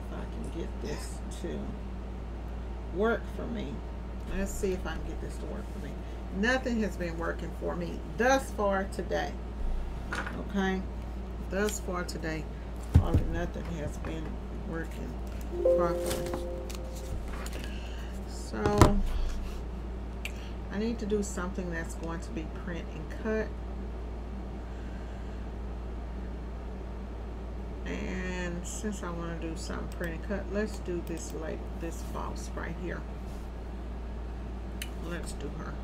if I can get this to work for me. Let's see if I can get this to work for me. Nothing has been working for me thus far today. Okay? Thus far today, nothing has been working properly. So, I need to do something that's going to be print and cut. And since I want to do something print and cut, let's do this like this boss right here. Let's do her.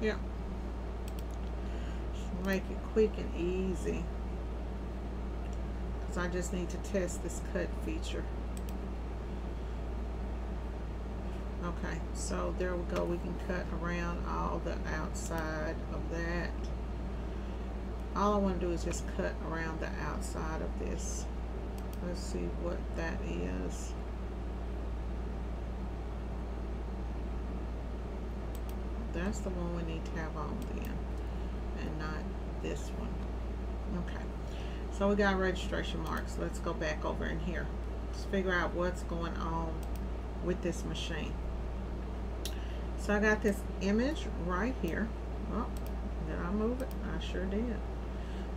Yep. Make it quick and easy. Because I just need to test this cut feature. Okay, so there we go. We can cut around all the outside of that. All I want to do is just cut around the outside of this. Let's see what that is. That's the one we need to have on then, and not this one. Okay, so we got registration marks. Let's go back over in here. Let's figure out what's going on with this machine. So I got this image right here. Oh, did I move it? I sure did.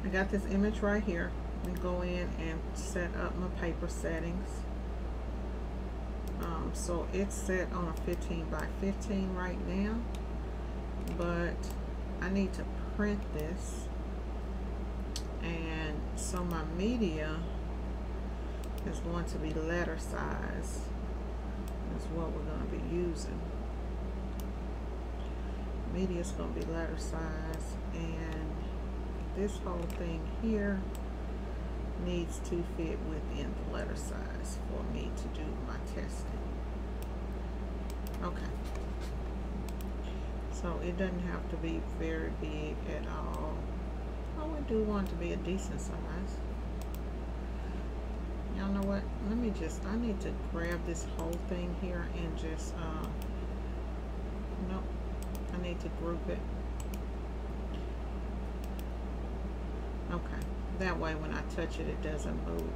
I got this image right here. And go in and set up my paper settings. Um, so it's set on a 15 by 15 right now. But I need to print this. And so my media is going to be letter size. Is what we're going to be using media is going to be letter size and this whole thing here needs to fit within the letter size for me to do my testing. Okay. So it doesn't have to be very big at all. We do want to be a decent size. Y'all know what? Let me just, I need to grab this whole thing here and just, uh, nope, I need to group it. Okay, that way when I touch it, it doesn't move.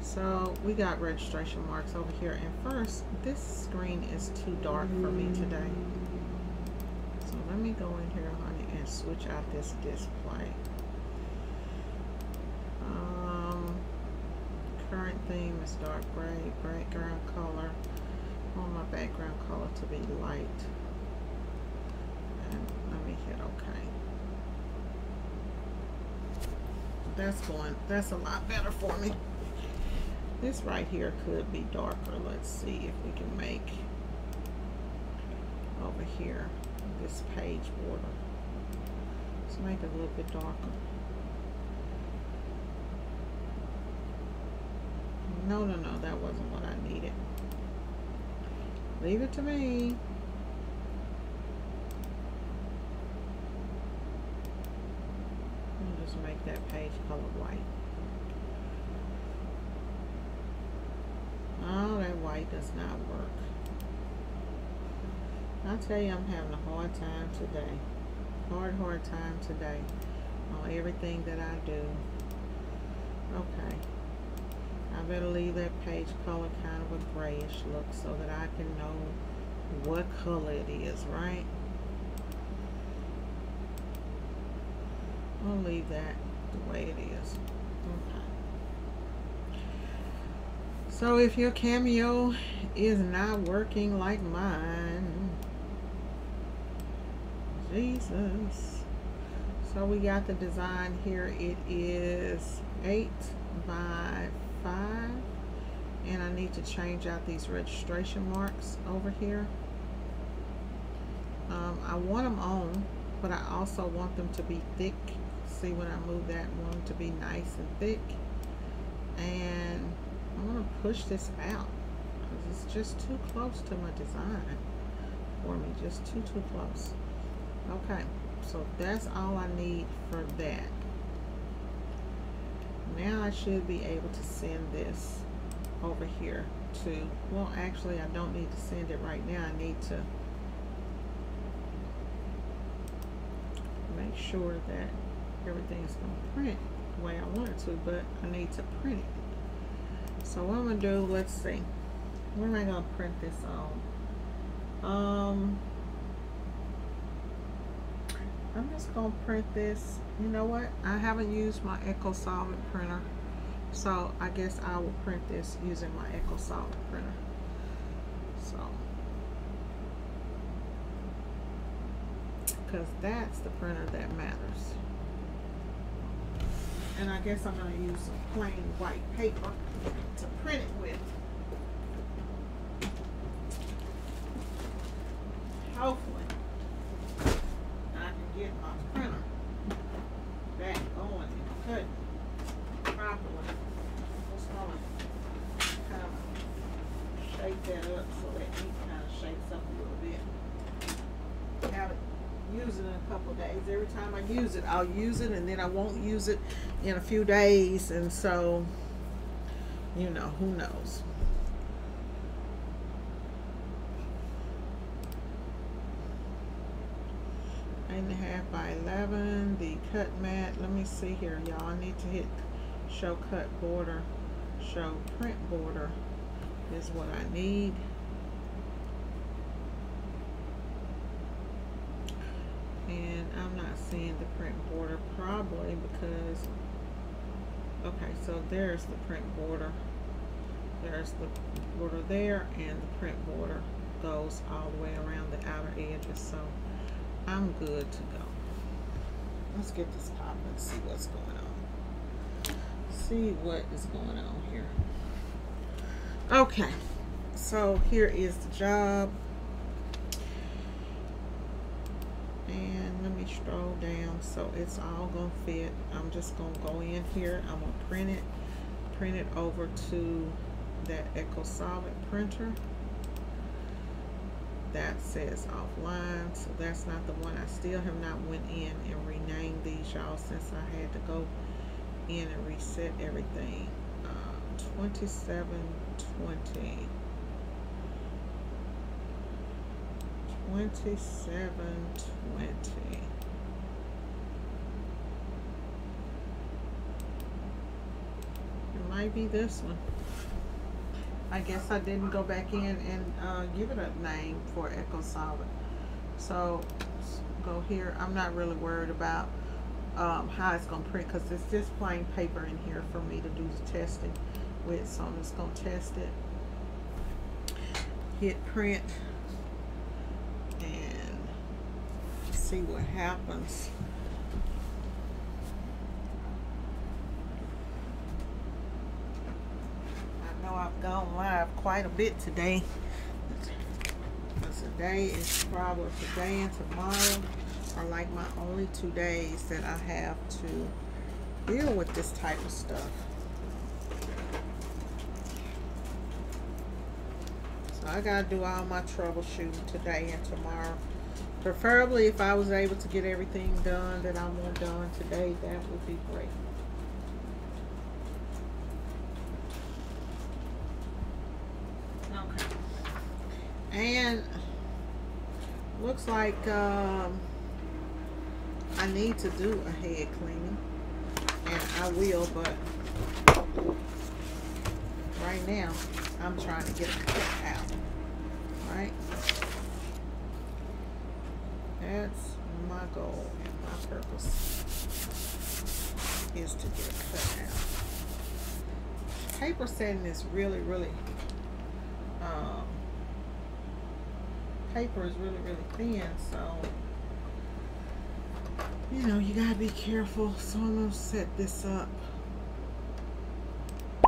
So we got registration marks over here. And first, this screen is too dark for me today. So let me go in here, honey, and switch out this display. Um, current theme is dark gray, background color. I want my background color to be light let me hit OK. That's going, that's a lot better for me. This right here could be darker. Let's see if we can make over here this page border. Let's make it a little bit darker. No, no, no, that wasn't what I needed. Leave it to me. Make that page color white. Oh, that white does not work. I tell you, I'm having a hard time today. Hard, hard time today on everything that I do. Okay. I better leave that page color kind of a grayish look so that I can know what color it is, right? I'll leave that the way it is. Okay. So if your cameo is not working like mine, Jesus. So we got the design here. It is 8 by 5. And I need to change out these registration marks over here. Um, I want them on, but I also want them to be thick see when I move that one to be nice and thick. And I'm going to push this out because it's just too close to my design for me. Just too, too close. Okay, so that's all I need for that. Now I should be able to send this over here to, well actually I don't need to send it right now. I need to make sure that everything's going to print the way I want it to, but I need to print it. So what I'm gonna do, let's see. Where am I gonna print this on? Um, I'm just gonna print this. You know what? I haven't used my Eco Solid printer. So I guess I will print this using my Eco Solid printer. So, because that's the printer that matters. And I guess I'm gonna use some plain white paper to print it with. Hopefully, I can get my printer back going and cutting properly. Just gonna kind of shake that up so that ink kind of shakes up a little bit. Have it use it in a couple days. Every time I use it, I'll use it and then I won't use it in a few days. And so, you know, who knows? Eight and a half by 11, the cut mat. Let me see here, y'all. Need to hit show cut border, show print border is what I need. and I'm not seeing the print border probably because okay so there's the print border. There's the border there and the print border goes all the way around the outer edges so I'm good to go. Let's get this pop and see what's going on. See what is going on here. Okay so here is the job and let me scroll down. So it's all gonna fit. I'm just gonna go in here. I'm gonna print it print it over to that Eco Solid printer. That says offline. So that's not the one. I still have not went in and renamed these y'all since I had to go in and reset everything. Uh, 2720 twenty-seven twenty. It might be this one. I guess I didn't go back in and uh, give it a name for Eco Solid. So go here. I'm not really worried about um, how it's going to print because it's just plain paper in here for me to do the testing with. So I'm just going to test it. Hit print. See what happens. I know I've gone live quite a bit today. Because today is probably today and tomorrow are like my only two days that I have to deal with this type of stuff. So I gotta do all my troubleshooting today and tomorrow. Preferably if I was able to get everything done that I want done today, that would be great. Okay. And looks like um, I need to do a head cleaning. And I will, but right now I'm trying to get a cut out. Right? That's my goal and my purpose is to get cut out. Paper setting is really, really, um, paper is really, really thin, so, you know, you gotta be careful. So I'm gonna set this up.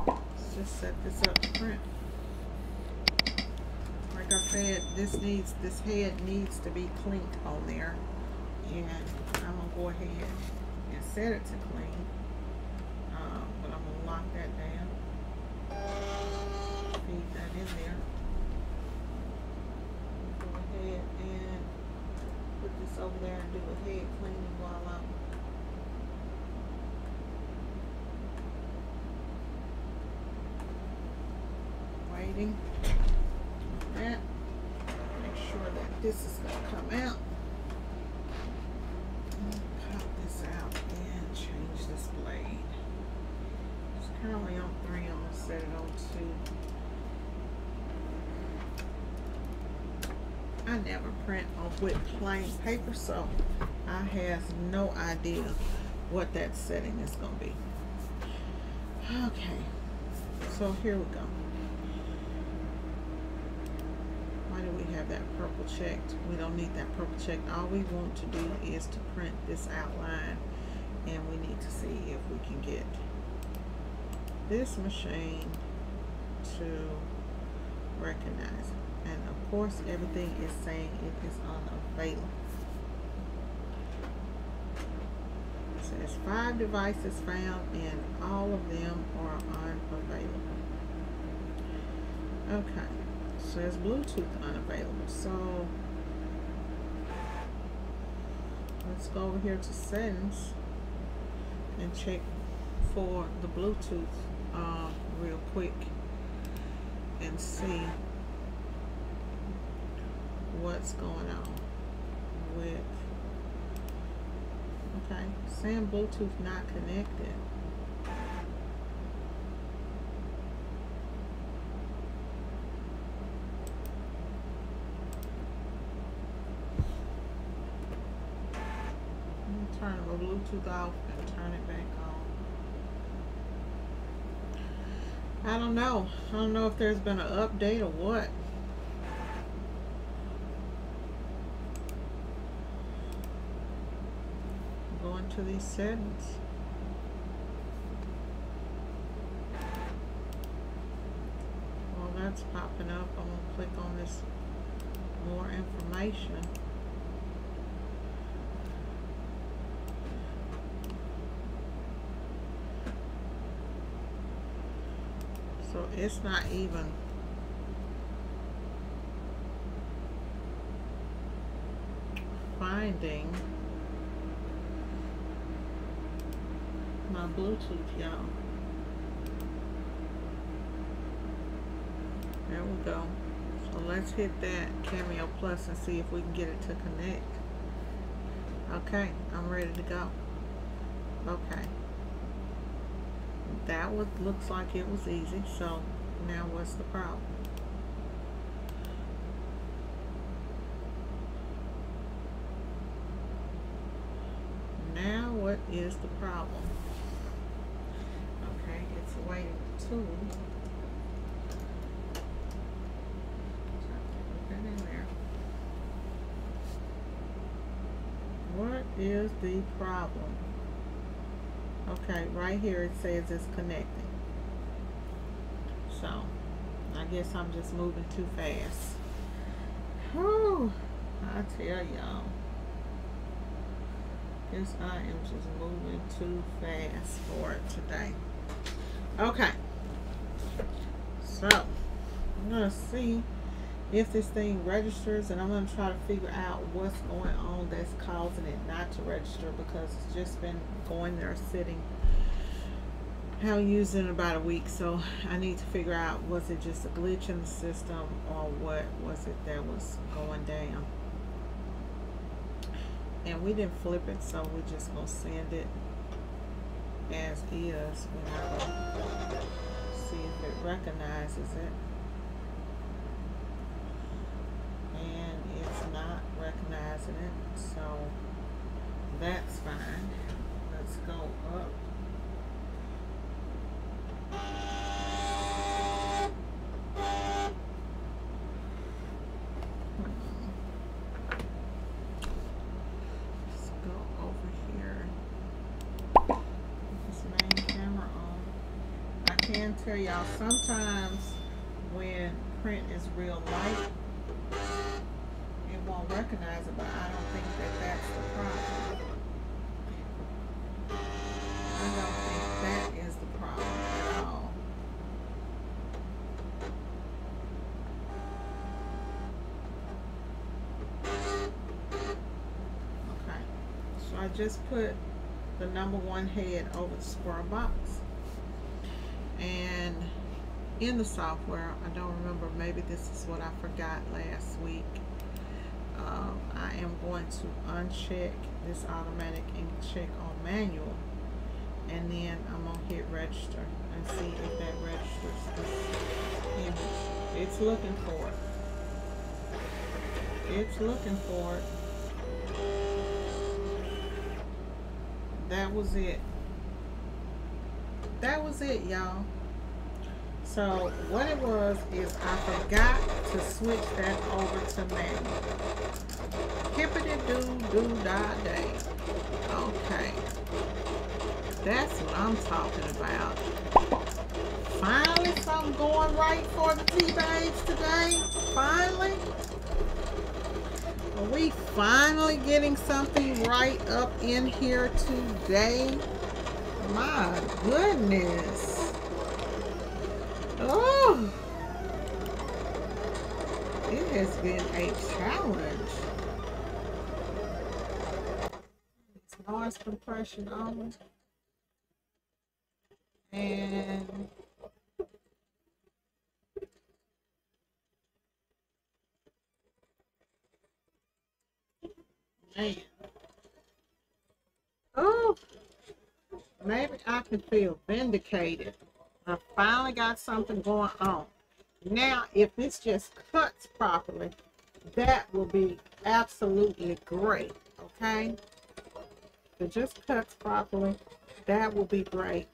Let's just set this up I said, this needs, this head needs to be cleaned on there. And I'm to go ahead and set it to clean. Um, but I'm to lock that down. Feed that in there. Go ahead and put this over there and do a head cleaning while I'm waiting that. Make sure that this is going to come out. Pop this out and change this blade. So currently on three. I'm gonna set it on two. I never print on with plain paper, so I have no idea what that setting is gonna be. Okay, so here we go. We have that purple checked? We don't need that purple checked. All we want to do is to print this outline and we need to see if we can get this machine to recognize it. And of course everything is saying it is unavailable. It says five devices found and all of them are unavailable. Okay, says Bluetooth unavailable. So let's go over here to settings and check for the Bluetooth uh, real quick and see what's going on with okay saying Bluetooth not connected turn the Bluetooth off and turn it back on. I don't know. I don't know if there's been an update or what. Going to these settings. Well, that's popping up. I'm going to click on this more information. It's not even finding my Bluetooth, y'all. There we go. So let's hit that Cameo Plus and see if we can get it to connect. Okay, I'm ready to go. Okay that was looks like it was easy so now what's the problem? Now what is the problem? Okay it's waiting to what is the problem Okay, right here it says it's connecting. So, I guess I'm just moving too fast. Whew, I tell y'all. Guess I am just moving too fast for it today. Okay. So, I'm to see if this thing registers and I'm going to try to figure out what's going on that's causing it not to register because it's just been going there sitting it in about a week so I need to figure out was it just a glitch in the system or what was it that was going down? And we didn't flip it so we're just to send it as is we're see if it recognizes it not recognizing it, so that's fine. Let's go up. Let's go over here. This main camera on. I can tell y'all sometimes when print is real light I don't think that that's the problem. I don't think that is the problem at all. Okay, so I just put the number one head over the square box. And in the software, I don't remember, maybe this is what I forgot last week um, I am going to uncheck this automatic and check on manual and then I'm gonna hit register and see if that registers this image. It's looking for it. It's looking for it. That was it. That was it, y'all. So what it was is I forgot to switch that over to manual. Hippity doo doo da day. Okay. That's what I'm talking about. Finally something going right for the T-Babes today. Finally. Are we finally getting something right up in here today? My goodness. Oh. It has been a challenge. It's noise compression on. And man. Oh, maybe I can feel vindicated. I finally got something going on. Now, if this just cuts properly, that will be absolutely great, okay? If it just cuts properly, that will be great.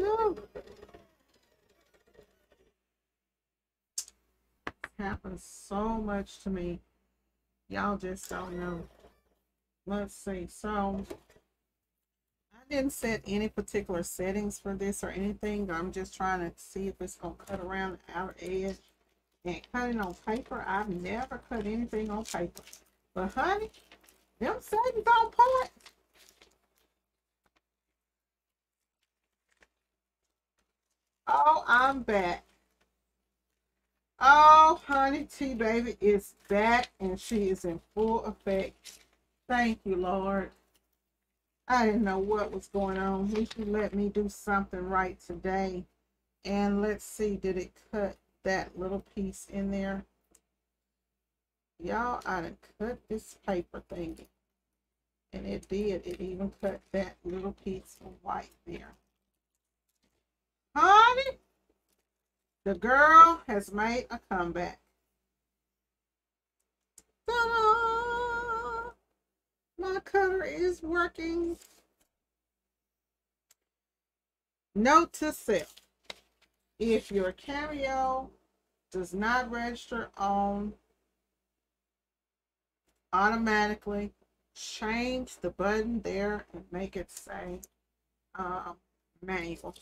Ooh. happens so much to me. Y'all just don't know. Let's see. So, didn't set any particular settings for this or anything. I'm just trying to see if it's going to cut around the outer edge. And cutting on paper, I've never cut anything on paper. But honey, them settings on point. Oh, I'm back. Oh, honey T baby is back and she is in full effect. Thank you, Lord. I didn't know what was going on. He should let me do something right today. And let's see, did it cut that little piece in there? Y'all, I done cut this paper thingy. And it did. It even cut that little piece of white there. Honey, the girl has made a comeback. My cutter is working. Note to self. If your cameo does not register on automatically, change the button there and make it say uh, manual.